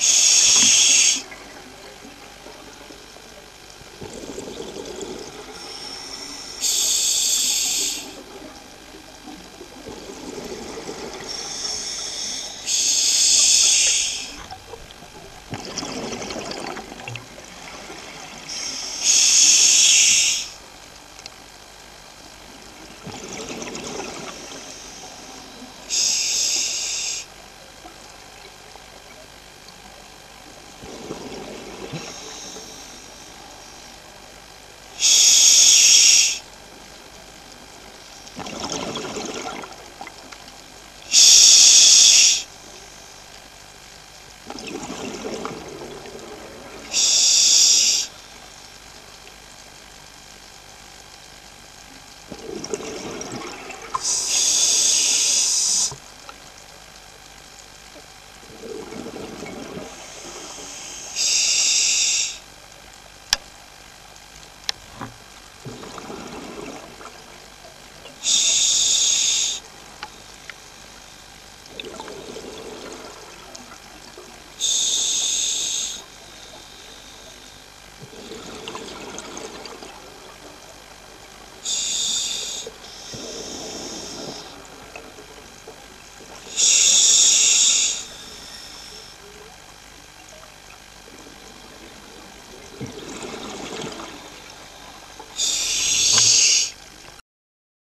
Shh.